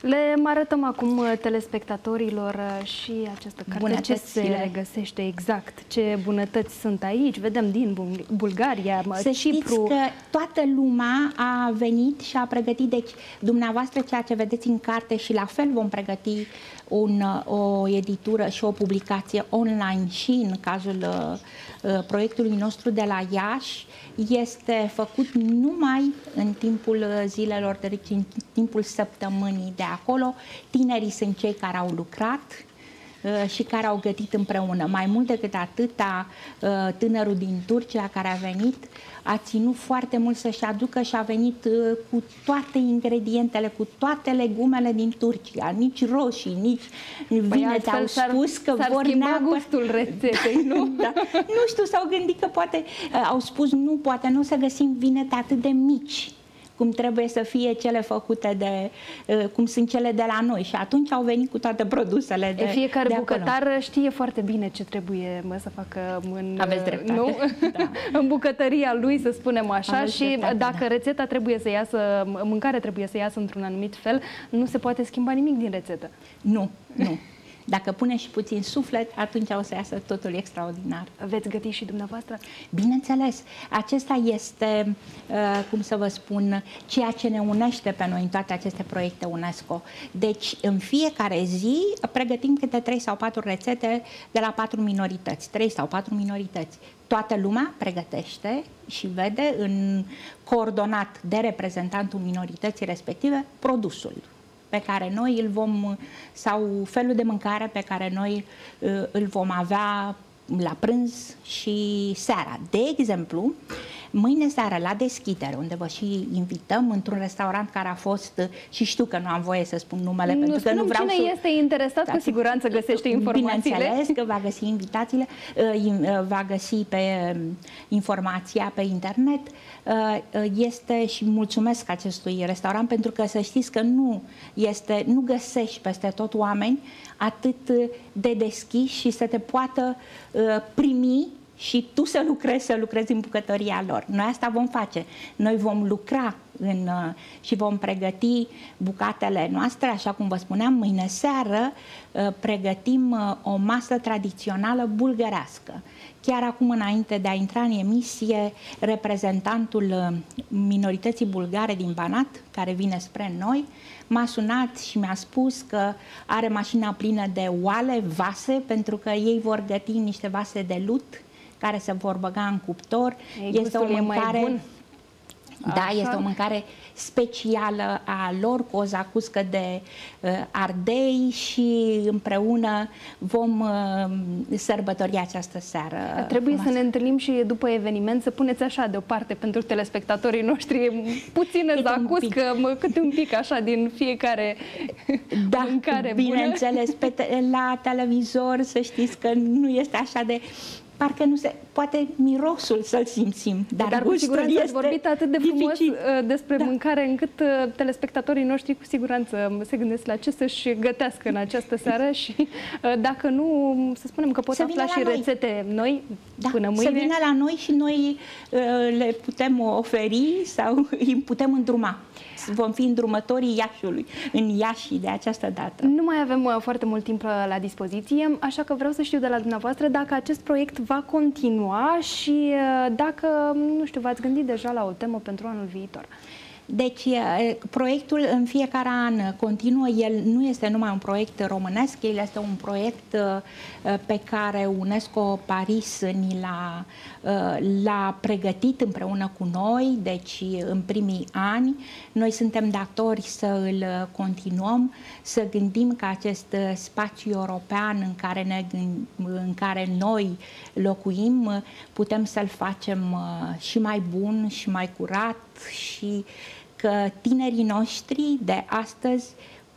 Le arătăm acum uh, telespectatorilor uh, și această carte. Ce se găsește exact, ce bunătăți sunt aici, vedem din Bulgaria, Să Cipru. că toată lumea a venit și a pregătit, deci dumneavoastră ceea ce vedeți în carte și la fel vom pregăti un, uh, o editură și o publicație online și în cazul uh, proiectului nostru de la Iași este făcut numai în timpul zilelor, deci în timpul săptămânii de acolo. Tinerii sunt cei care au lucrat, Uh, și care au gătit împreună. Mai mult decât atâta, uh, tânărul din Turcia care a venit a ținut foarte mult să-și aducă și a venit uh, cu toate ingredientele, cu toate legumele din Turcia, nici roșii, nici vine, păi au spus că vor neapărat... gustul rețetei, nu? da. Nu știu, s-au gândit că poate, au spus nu, poate nu o să găsim vinete atât de mici cum trebuie să fie cele făcute de, cum sunt cele de la noi și atunci au venit cu toate produsele de Fiecare de bucătar acolo. știe foarte bine ce trebuie mă, să facă în, Aveți dreptate. Nu? Da. în bucătăria lui, să spunem așa, Aveți și dreptate, dacă da. rețeta trebuie să iasă, mâncarea trebuie să iasă într-un anumit fel, nu se poate schimba nimic din rețetă. Nu, nu. Dacă pune și puțin suflet, atunci o să iasă totul extraordinar. Veți găti și dumneavoastră? Bineînțeles. Acesta este, uh, cum să vă spun, ceea ce ne unește pe noi în toate aceste proiecte UNESCO. Deci, în fiecare zi pregătim câte trei sau patru rețete de la patru minorități. Trei sau patru minorități toată lumea pregătește și vede în coordonat de reprezentantul minorității respective produsul pe care noi îl vom, sau felul de mâncare pe care noi uh, îl vom avea la prânz și seara. De exemplu, Mâine seară, la deschidere, unde vă și invităm, într-un restaurant care a fost, și știu că nu am voie să spun numele, nu pentru că nu vreau cine să... este interesat, da, cu siguranță găsește informațiile. Bineînțeles că va găsi invitațiile, uh, uh, va găsi pe um, informația pe internet. Uh, este și mulțumesc acestui restaurant pentru că să știți că nu este, nu găsești peste tot oameni atât de deschiși și să te poată primi și tu să lucrezi, să lucrezi în bucătăria lor. Noi asta vom face. Noi vom lucra în, uh, și vom pregăti bucatele noastre, așa cum vă spuneam, mâine seară uh, pregătim uh, o masă tradițională bulgărească. Chiar acum, înainte de a intra în emisie, reprezentantul minorității bulgare din Banat, care vine spre noi, m-a sunat și mi-a spus că are mașina plină de oale, vase, pentru că ei vor găti niște vase de lut care se vor băga în cuptor. Ei, este o mâncare... Mai bun. Da, Așa. este o mâncare specială a lor cu o zacuscă de uh, ardei și împreună vom uh, sărbători această seară. Trebuie să ne întâlnim și după eveniment să puneți așa deoparte pentru telespectatorii noștri puțină câte zacuscă, mă, câte un pic așa din fiecare da, mâncare bineînțeles, pe te- la televizor să știți că nu este așa de parcă nu se, poate mirosul să-l simțim, dar, dar cu siguranță este ați vorbit atât de frumos dificil. Uh, despre da. mâncare încât uh, telespectatorii noștri cu siguranță se gândesc la ce să-și gătească în această seară și uh, dacă nu, să spunem că pot să afla și noi. rețete noi da, până mâine. Să vină la noi și noi le putem oferi sau îi putem îndruma vom fi îndrumătorii Iașiului, în Iași de această dată. Nu mai avem uh, foarte mult timp uh, la dispoziție, așa că vreau să știu de la dumneavoastră dacă acest proiect va continua și uh, dacă, nu știu, v-ați gândit deja la o temă pentru anul viitor. Deci, proiectul în fiecare an continuă, el nu este numai un proiect românesc, el este un proiect pe care UNESCO Paris ni l-a, l-a pregătit împreună cu noi, deci în primii ani. Noi suntem datori să îl continuăm, să gândim că acest spațiu european în care, ne, în care noi locuim, putem să-l facem și mai bun și mai curat și că tinerii noștri de astăzi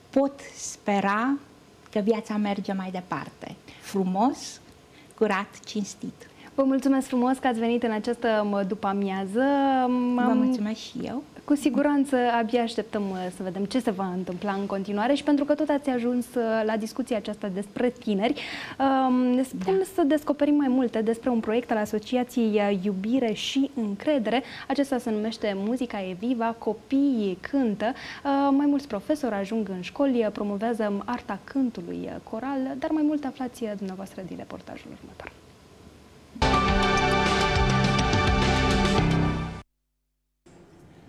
pot spera că viața merge mai departe. Frumos, curat, cinstit. Vă mulțumesc frumos că ați venit în această după amiază. Vă mulțumesc și eu. Cu siguranță abia așteptăm uh, să vedem ce se va întâmpla în continuare și pentru că tot ați ajuns uh, la discuția aceasta despre tineri, um, spun da. să descoperim mai multe despre un proiect al Asociației uh, Iubire și Încredere. Acesta se numește Muzica e Viva, copiii cântă. Mai mulți profesori ajung în școli, promovează arta cântului coral, dar mai multe aflați dumneavoastră din reportajul următor.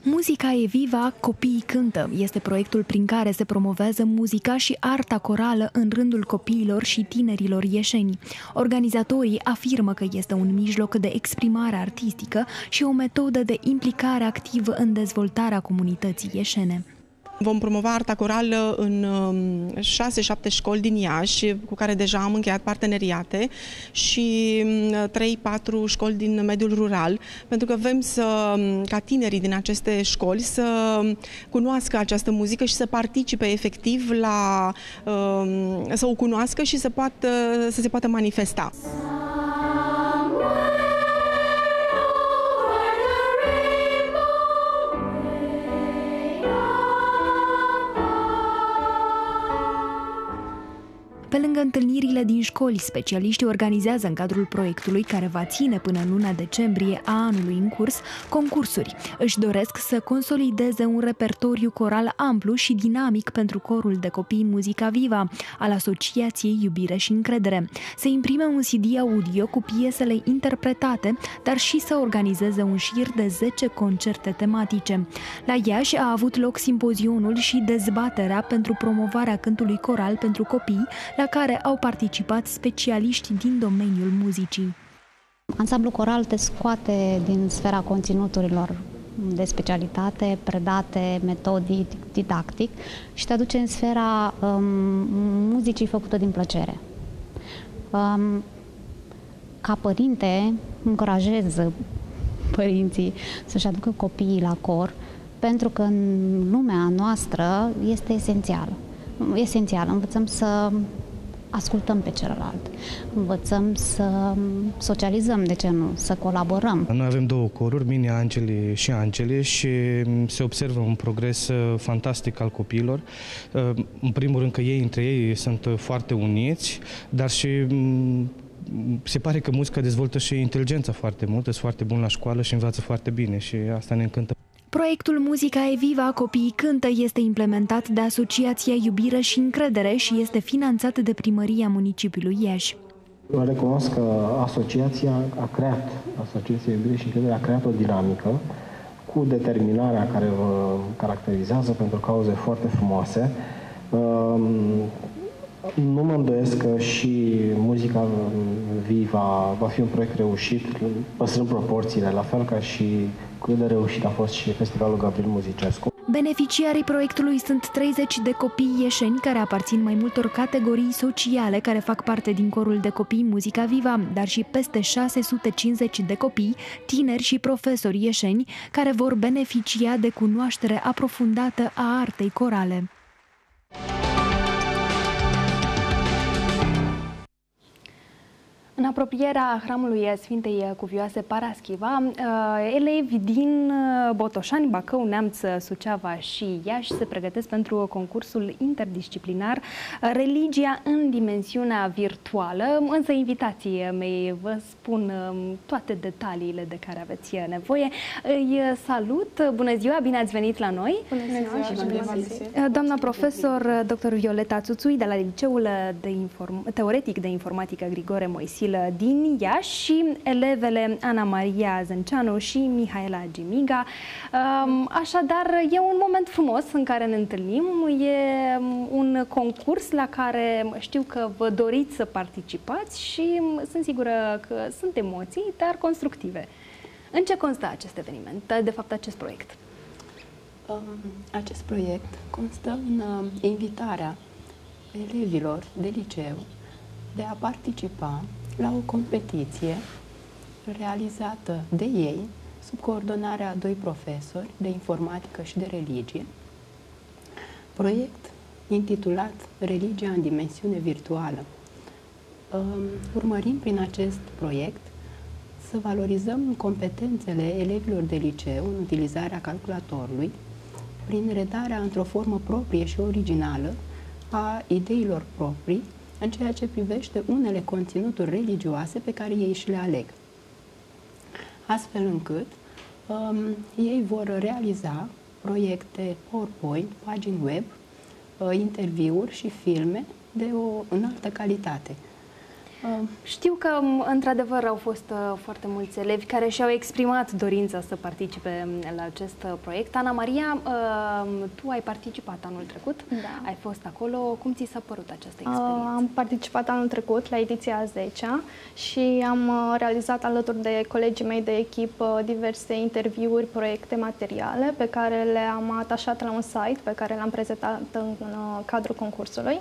Muzica e viva, copiii cântă. Este proiectul prin care se promovează muzica și arta corală în rândul copiilor și tinerilor ieșeni. Organizatorii afirmă că este un mijloc de exprimare artistică și o metodă de implicare activă în dezvoltarea comunității ieșene. Vom promova arta corală în 6-7 um, școli din Iași, cu care deja am încheiat parteneriate, și 3-4 um, școli din mediul rural, pentru că vrem să, um, ca tinerii din aceste școli să cunoască această muzică și să participe efectiv la, să o cunoască și să, poată, să se poată manifesta. Pe lângă întâlnirile din școli, specialiștii organizează în cadrul proiectului, care va ține până în luna decembrie a anului în curs, concursuri. Își doresc să consolideze un repertoriu coral amplu și dinamic pentru corul de copii Muzica Viva al Asociației Iubire și Încredere. Să imprime un CD audio cu piesele interpretate, dar și să organizeze un șir de 10 concerte tematice. La Iași a avut loc simpozionul și dezbaterea pentru promovarea cântului coral pentru copii, la care au participat specialiști din domeniul muzicii. Ansamblu coral te scoate din sfera conținuturilor de specialitate, predate metodic, didactic și te aduce în sfera um, muzicii făcută din plăcere. Um, ca părinte, încurajez părinții să-și aducă copiii la cor, pentru că în lumea noastră este esențial. Esențial, învățăm să ascultăm pe celălalt, învățăm să socializăm, de ce nu, să colaborăm. Noi avem două coruri, Mini Angeli și Angeli și se observă un progres uh, fantastic al copiilor. Uh, în primul rând că ei între ei sunt foarte uniți, dar și mm, se pare că muzica dezvoltă și inteligența foarte mult, sunt foarte bun la școală și învață foarte bine și asta ne încântă. Proiectul Muzica e Viva Copiii Cântă este implementat de Asociația Iubire și Încredere și este finanțat de Primăria Municipiului Iași. Recunosc că asociația a creat, Asociația Iubire și Încredere a creat o dinamică cu determinarea care vă caracterizează pentru cauze foarte frumoase. Nu mă îndoiesc că și muzica viva va fi un proiect reușit, păstrând proporțiile, la fel ca și cât de reușit a fost și Festivalul Gabriel Muzicescu. Beneficiarii proiectului sunt 30 de copii ieșeni care aparțin mai multor categorii sociale care fac parte din corul de copii Muzica Viva, dar și peste 650 de copii, tineri și profesori ieșeni care vor beneficia de cunoaștere aprofundată a artei corale. În apropierea hramului Sfintei Cuvioase Paraschiva, uh, elevi din uh, Botoșani, Bacău, Neamț, Suceava și Iași se pregătesc pentru concursul interdisciplinar uh, Religia în dimensiunea virtuală, însă invitații mei vă spun um, toate detaliile de care aveți nevoie. Îi salut! Bună ziua! Bine ați venit la noi! Bună ziua! Bună ziua. Bună ziua. Doamna profesor dr. Violeta Țuțui de la Liceul de Inform- Teoretic de Informatică Grigore Moisi Vasilă din Iași și elevele Ana Maria Zânceanu și Mihaela Gimiga. Așadar, e un moment frumos în care ne întâlnim. E un concurs la care știu că vă doriți să participați și sunt sigură că sunt emoții, dar constructive. În ce constă acest eveniment, de fapt acest proiect? Acest proiect constă în uh, invitarea elevilor de liceu de a participa la o competiție realizată de ei sub coordonarea a doi profesori de informatică și de religie, proiect intitulat Religia în dimensiune virtuală. Urmărim prin acest proiect să valorizăm competențele elevilor de liceu în utilizarea calculatorului, prin redarea într-o formă proprie și originală a ideilor proprii în ceea ce privește unele conținuturi religioase pe care ei și le aleg. Astfel încât um, ei vor realiza proiecte PowerPoint, pagini web, uh, interviuri și filme de o înaltă calitate. Știu că, într-adevăr, au fost uh, foarte mulți elevi care și-au exprimat dorința să participe la acest uh, proiect. Ana Maria, uh, tu ai participat anul trecut, da. ai fost acolo. Cum ți s-a părut această experiență? Am participat anul trecut la ediția a 10 și am realizat alături de colegii mei de echipă diverse interviuri, proiecte, materiale pe care le-am atașat la un site pe care l-am prezentat în cadrul concursului.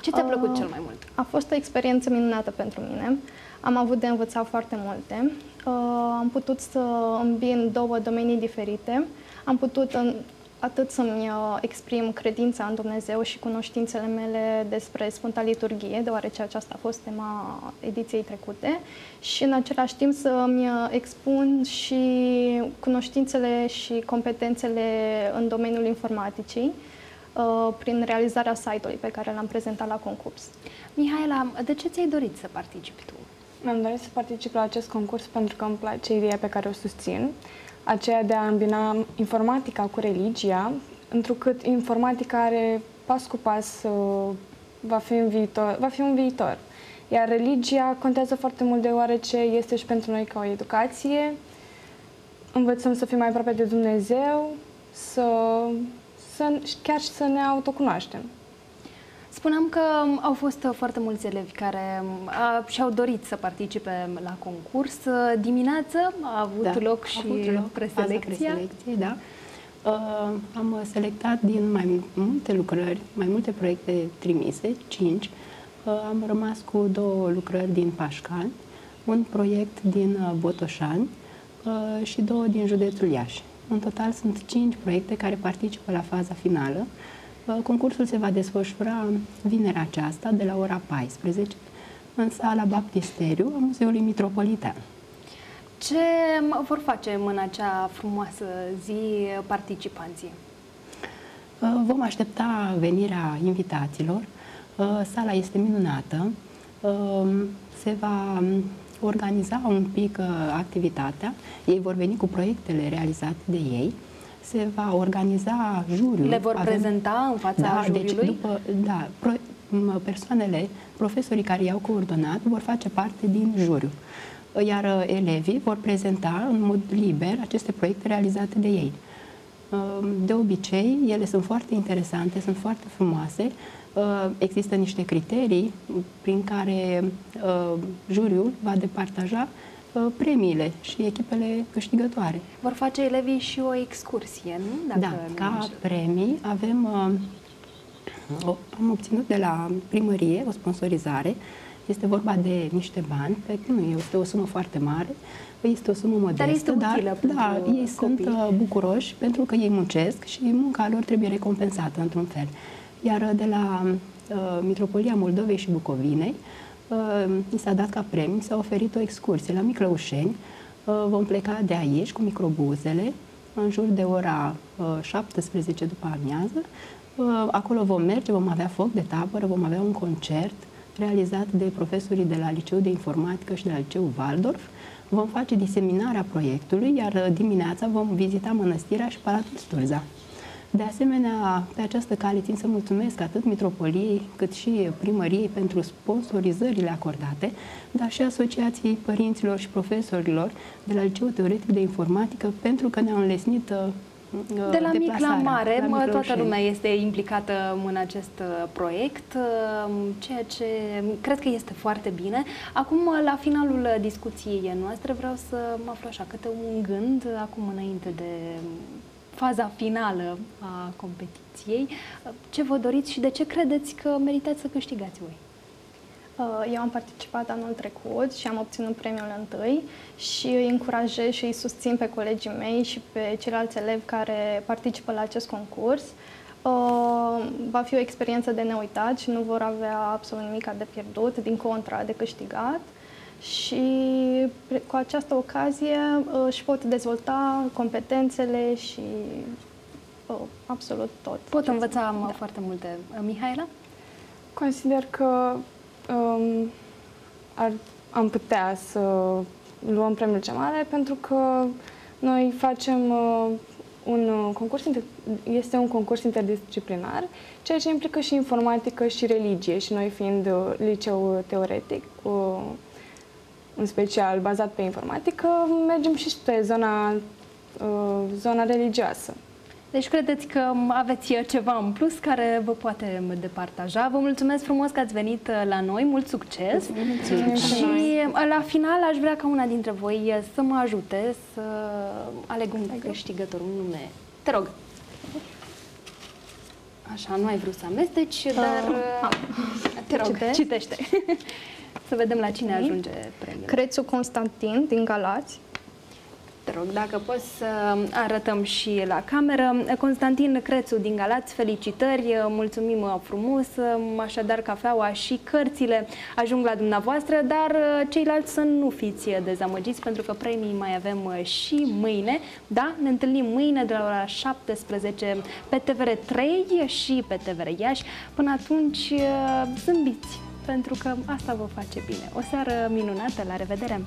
Ce ți-a plăcut uh, cel mai mult? A fost o experiență minunată pentru mine. Am avut de învățat foarte multe. Uh, am putut să îmbin două domenii diferite. Am putut în, atât să-mi uh, exprim credința în Dumnezeu și cunoștințele mele despre Sfânta Liturghie, deoarece aceasta a fost tema ediției trecute, și în același timp să-mi uh, expun și cunoștințele și competențele în domeniul informaticii, Uh, prin realizarea site-ului pe care l-am prezentat la concurs. Mihaela, de ce ți-ai dorit să participi tu? Mi-am dorit să particip la acest concurs pentru că îmi place ideea pe care o susțin, aceea de a îmbina informatica cu religia, întrucât informatica are pas cu pas uh, va fi un viitor, va fi un viitor. Iar religia contează foarte mult deoarece este și pentru noi ca o educație. Învățăm să fim mai aproape de Dumnezeu, să, să, chiar și să ne autocunoaștem. Spuneam că au fost foarte mulți elevi care și-au dorit să participe la concurs. Dimineață a avut da, loc și avut loc preselecția. preselecție, da. Uh, am selectat din mai multe lucrări, mai multe proiecte trimise, cinci. Uh, am rămas cu două lucrări din Pașcani, un proiect din uh, Botoșani uh, și două din județul Iași. În total sunt cinci proiecte care participă la faza finală. Uh, concursul se va desfășura vinerea aceasta de la ora 14 în sala Baptisteriu a Muzeului Mitropolitan. Ce vor face în acea frumoasă zi participanții? Uh, vom aștepta venirea invitaților. Uh, sala este minunată. Se va organiza un pic activitatea. Ei vor veni cu proiectele realizate de ei se va organiza juriul. Le vor Avem... prezenta în fața da, juriului? Deci după, da, pro, persoanele, profesorii care i-au coordonat vor face parte din juriu. Iar uh, elevii vor prezenta în mod liber aceste proiecte realizate de ei. Uh, de obicei, ele sunt foarte interesante, sunt foarte frumoase. Uh, există niște criterii prin care juriul va departaja Uh, premiile și echipele câștigătoare. Vor face elevii și o excursie, nu? Dacă da, nu ca așa. premii avem, uh, o, am obținut de la primărie o sponsorizare, este vorba de niște bani, pe nu este o sumă foarte mare, este o sumă modestă, dar, este dar da, ei sunt uh, bucuroși pentru că ei muncesc și munca lor trebuie recompensată într-un fel. Iar de la uh, Mitropolia Moldovei și Bucovinei, mi s-a dat ca premiu, s-a oferit o excursie la Miclăușeni. Uh, vom pleca de aici cu microbuzele în jur de ora 17 uh, după amiază. Uh, acolo vom merge, vom avea foc de tabără, vom avea un concert realizat de profesorii de la Liceul de Informatică și de la Liceul Waldorf. Vom face diseminarea proiectului, iar dimineața vom vizita mănăstirea și Palatul Sturza. De asemenea, pe această cale țin să mulțumesc atât Mitropoliei cât și primăriei pentru sponsorizările acordate, dar și Asociației Părinților și Profesorilor de la Liceul Teoretic de Informatică pentru că ne-au înlesnit uh, de la mic la mare, la toată lumea este implicată în acest uh, proiect, uh, ceea ce cred că este foarte bine. Acum, la finalul discuției noastre, vreau să mă aflu așa câte un gând, acum înainte de faza finală a competiției. Ce vă doriți și de ce credeți că meritați să câștigați voi? Uh, eu am participat anul trecut și am obținut premiul întâi și îi încurajez și îi susțin pe colegii mei și pe ceilalți elevi care participă la acest concurs. Uh, va fi o experiență de neuitat și nu vor avea absolut nimic de pierdut, din contra, de câștigat și cu această ocazie uh, își pot dezvolta competențele și uh, absolut tot. Pot învăța da. foarte multe. Uh, Mihaela? Consider că um, ar, am putea să luăm premiul cel mare pentru că noi facem uh, un concurs, este un concurs interdisciplinar, ceea ce implică și informatică și religie și noi fiind uh, liceu teoretic cu în special bazat pe informatică, mergem și spre zona, uh, zona religioasă. Deci credeți că aveți ceva în plus care vă poate departaja. Vă mulțumesc frumos că ați venit uh, la noi, mult succes! Mulțumesc. Și uh, la final aș vrea ca una dintre voi să mă ajute să aleg un câștigător, un nume. Te rog! Așa, nu ai vrut să amesteci, dar... Uh, te rog, Citesc? citește! Să vedem la cine ajunge premiul. Crețu Constantin din Galați. Te rog, dacă poți să arătăm și la cameră. Constantin Crețu din Galați, felicitări, mulțumim frumos, așadar cafeaua și cărțile ajung la dumneavoastră, dar ceilalți să nu fiți dezamăgiți pentru că premii mai avem și mâine. Da, ne întâlnim mâine de la ora 17 pe TVR 3 și pe TVR Iași. Până atunci, zâmbiți! Pentru că asta vă face bine. O seară minunată, la revedere!